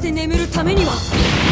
して眠るためには。